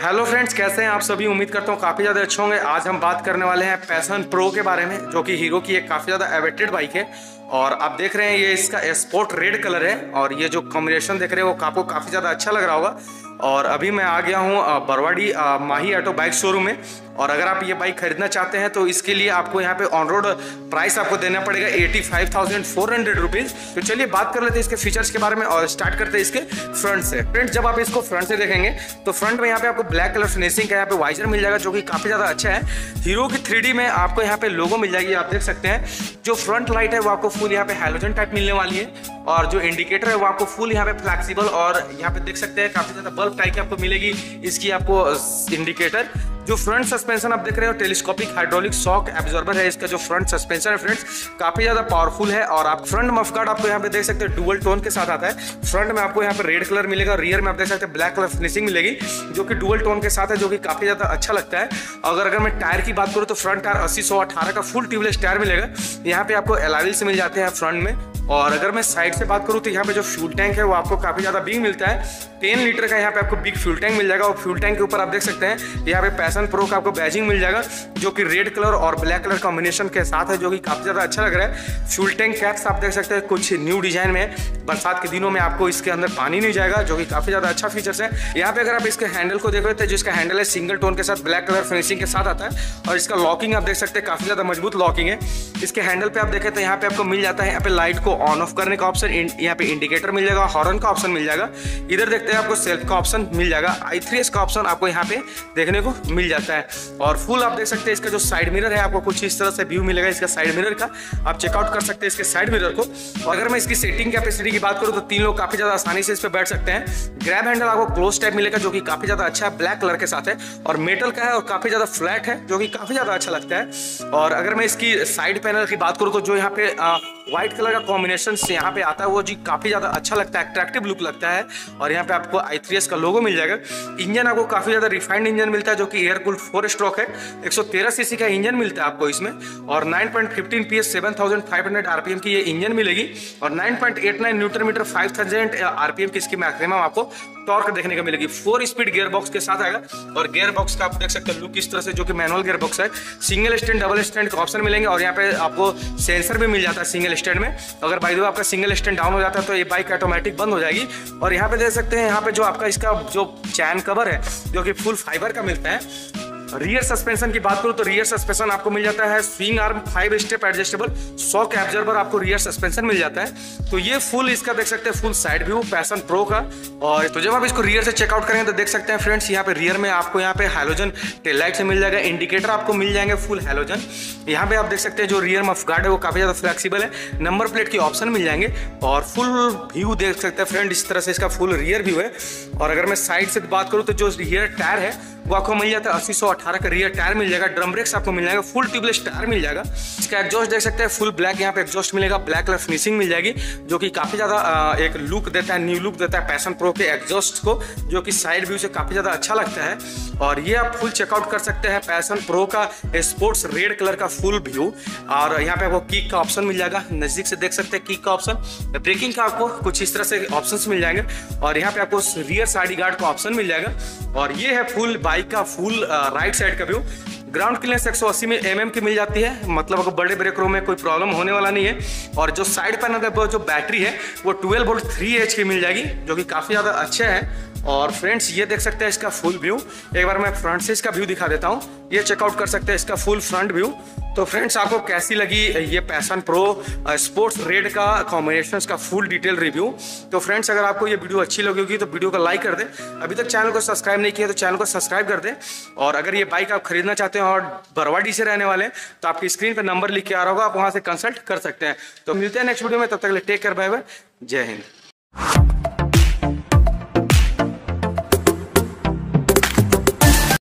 Hello friends कैसे हैं आप सभी? उम्मीद करता हूँ काफ़ी ज़्यादा अच्छे होंगे। आज हम बात करने वाले हैं पैसन प्रो के बारे में, जो कि हीरो की एक काफ़ी ज़्यादा एवेटेड बाइक है। और आप देख रहे हैं, ये इसका स्पोर्ट रेड कलर है। और ये जो कॉम्बिनेशन देख रहे हैं, वो आपको काफ़ी ज़्यादा अच्छा लग रहा होगा। और अभी मैं आ गया हूँ Barwadi Mahi auto bike showroom में। और अगर आप ये बाइक खरीदना चाहते हैं तो इसके लिए आपको यहाँ पे ऑन रोड प्राइस आपको देना पड़ेगा eighty five thousand four hundred rupees तो चलिए बात कर लेते हैं इसके फीचर्स के बारे में और स्टार्ट करते हैं इसके फ्रंट से। फ्रंट जब आप इसको फ्रंट से देखेंगे तो फ्रंट में यहाँ पे आपको ब्लैक कलर फिनिशिंग का यहाँ पे वाइजर मिल जाएगा, जो कि काफ़ी ज़्यादा अच्छा है। हीरो की थ्री में आपको यहाँ पे लोगो मिल जाएगी, आप देख सकते हैं। जो फ्रंट लाइट है, वो आपको फुल यहाँ पे हेलोजन टाइप मिलने वाली है। और जो इंडिकेटर है वो आपको फुल यहाँ पे फ्लेक्सिबल और यहाँ पे देख सकते हैं, काफ़ी ज़्यादा बल्ब टाइप की आपको मिलेगी। इसकी आपको इंडिकेटर जो फ्रंट सस्पेंशन आप देख रहे हो टेलीस्कोपिक हाइड्रोलिक शॉक एब्जॉर्बर है, इसका जो फ्रंट सस्पेंशन है फ्रेंड्स काफ़ी ज़्यादा पावरफुल है और आप फ्रंट मफगार्ड आपको यहाँ पे देख सकते हैं डुअल टोन के साथ आता है। फ्रंट में आपको यहाँ पे रेड कलर मिलेगा रियर में आप देख सकते हैं ब्लैक कलर फिनिशिंग मिलेगी, जो कि डुअल टोन के साथ है, जो कि काफ़ी ज़्यादा अच्छा लगता है। अगर अगर मैं टायर की बात करूँ तो फ्रंट टायर अस्सी सौ अठारह का फुल ट्यूबलेस टायर मिलेगा। यहाँ पे आपको एलाविल से मिल जाते हैं फ्रंट में। और अगर मैं साइड से बात करूँ तो यहाँ पे जो फ्यूल टैंक है, वो आपको काफ़ी ज़्यादा बिग मिलता है। टेन लीटर का यहाँ पे आपको बिग फ्यूल टैंक मिल जाएगा और फ्यूल टैंक के ऊपर आप देख सकते हैं, यहाँ पे पैसन प्रो का आपको बैजिंग मिल जाएगा, जो कि रेड कलर और ब्लैक कलर कॉम्बिनेशन के साथ है, जो कि काफ़ी ज़्यादा अच्छा लग रहा है। फ्यूल टैंक कैप्स आप देख सकते हैं, कुछ न्यू डिज़ाइन में। बरसात के दिनों में आपको इसके अंदर पानी नहीं जाएगा, जो कि काफ़ी ज़्यादा अच्छा फीचर्स है। यहाँ पे अगर आप इसके हैंडल को देख रहे थे, जिसका हैंडल है सिंगल टोन के साथ ब्लैक कलर फिनिशिंग के साथ आता है, और इसका लॉकिंग आप देख सकते हैं, काफ़ी ज़्यादा मज़बूत लॉकिंग है। इसके हैंडल पे आप देखें तो यहाँ पे आपको मिल जाता है, यहाँ पे लाइट को ऑन ऑफ़ करने का ऑप्शन यहाँ पे इंडिकेटर मिल जाएगा हॉर्न का ऑप्शन मिल जाएगा। इधर देखते हैं आपको सेल्फ का ऑप्शन मिल जाएगा आई का ऑप्शन आपको यहाँ पे देखने को मिल जाता है। और फुल आप देख सकते हैं इसका जो साइड मिरर है, आपको कुछ इस तरह से व्यू मिलेगा इसका साइड मिरर का। आप चेकआउट कर सकते हैं इसके साइड मिरर को। और अगर मैं इसकी सेटिंग कैपेसिटी की बात करूँ तो तीन लोग काफ़ी ज़्यादा आसानी से इस पर बैठ सकते हैं। ग्रैब हैंडल आपको क्लोज टाइप मिलेगा, जो कि काफ़ी ज़्यादा अच्छा है ब्लैक कलर के साथ है। और मेटल का है, और काफ़ी ज़्यादा फ्लैट है, जो कि काफ़ी ज़्यादा अच्छा लगता है। और अगर मैं इसकी साइड पैनल की बात करूँ तो जो यहाँ पे व्हाइट कलर का कॉम्बिनेशन से यहाँ पे आता है वो जी काफ़ी ज़्यादा अच्छा लगता है अट्रैक्टिव लुक लगता है और यहाँ पे आपको आई का लोगो मिल जाएगा। इंजन आपको काफ़ी ज़्यादा रिफाइंड इंजन मिलता है जो कि एयर फोर स्ट्रोक है। 113 सीसी का इंजन मिलता है आपको इसमें और 9.15 पॉइंट पीएस 7500 आरपीएम की ये इंजन मिलेगी और 9.89 न्यूटन मीटर 5000 आरपीएम की इसकी मैक्सिमम आपको टॉर्क देखने को मिलेगी। फोर स्पीड गियर बॉक्स के साथ आएगा और गियर बॉक्स का आप देख सकते हैं लुक इस तरह से जो कि मैनुअल गियर बॉक्स है। सिंगल स्टैंड डबल स्टैंड का ऑप्शन मिलेंगे और यहाँ पे आपको सेंसर भी मिल जाता है सिंगल स्टैंड में। अगर बाई दो आपका सिंगल स्टैंड डाउन हो जाता है तो ये बाइक ऑटोमेटिक बंद हो जाएगी। और यहाँ पे देख सकते हैं, यहाँ पे जो आपका इसका जो चैन कवर है, जो कि फुल फाइबर का मिलता है रियर सस्पेंशन की बात करूँ तो रियर सस्पेंशन आपको मिल जाता है swing arm five step adjustable shock absorber आपको रियर सस्पेंशन मिल जाता है। तो ये फुल इसका देख सकते हैं full side view Passion Pro का। और तो जब आप इसको रियर से चेकआउट करेंगे तो देख सकते हैं फ्रेंड्स यहाँ पे रियर में आपको यहाँ पे हेलोजन टेल लाइट से मिल जाएगा इंडिकेटर आपको मिल जाएँगे फुल हेलोजन यहाँ पे आप देख सकते हैं जो रियर मफ गार्ड है वो काफ़ी ज़्यादा फ्लेक्सीबल है नंबर प्लेट के ऑप्शन मिल जाएँगे। और फुल व्यू देख सकते हैं फ्रेंड इस तरह से इसका फुल रियर व्यू है। और अगर मैं साइड से बात करूँ तो जो रियर टायर है वो आपको मिल जाता है अस्सी सौ अठारह का रियर टायर मिल जाएगा ड्रम ब्रेक्स आपको मिल जाएगा फुल ट्यूबलेस टायर मिल जाएगा। इसका एग्जॉस्ट देख सकते हैं फुल ब्लैक यहाँ पे एग्जॉस्ट मिलेगा ब्लैक कलर फिनिशिंग मिल जाएगी, जो कि काफ़ी ज़्यादा एक लुक देता है न्यू लुक देता है पैसन प्रो के एग्जॉस्ट को, जो कि साइड व्यू से काफ़ी ज़्यादा अच्छा लगता है। और ये आप फुल चेकआउट कर सकते हैं पैसन प्रो का स्पोर्ट्स रेड कलर का फुल व्यू और यहाँ पे आपको किक का ऑप्शन मिल जाएगा, नज़दीक से देख सकते हैं किक का ऑप्शन ब्रेकिंग का आपको कुछ इस तरह से ऑप्शन मिल जाएँगे। और यहाँ पे आपको रियर साइड गार्ड का ऑप्शन मिल जाएगा। और ये है फुल बाइक का फुल राइट साइड का व्यू ग्राउंड क्लियरेंस 180 में एम mm की मिल जाती है। मतलब अगर बड़े ब्रेकरों में कोई प्रॉब्लम होने वाला नहीं है। और जो साइड पैनल जो बैटरी है, वो 12 वोल्ट 3 एच की मिल जाएगी, जो कि काफ़ी ज़्यादा अच्छा है। और फ्रेंड्स ये देख सकते हैं इसका फुल व्यू एक बार मैं फ्रंट से इसका व्यू दिखा देता हूँ। ये चेकआउट कर सकते हैं इसका फुल फ्रंट व्यू तो फ्रेंड्स आपको कैसी लगी ये पैसन प्रो स्पोर्ट्स रेड का कॉम्बिनेशन का फुल डिटेल रिव्यू तो फ्रेंड्स अगर आपको ये वीडियो अच्छी लगी होगी तो वीडियो को लाइक कर दे। अभी तक चैनल को सब्सक्राइब नहीं किया तो चैनल को सब्सक्राइब कर दे। और अगर ये बाइक आप खरीदना चाहते हैं और बरवाडी से रहने वाले तो आपकी स्क्रीन पर नंबर लिख के आ रहा होगा, आप वहाँ से कंसल्ट कर सकते हैं। तो मिलते हैं नेक्स्ट वीडियो में, तब तक टेक कर बाय बाय जय हिंद।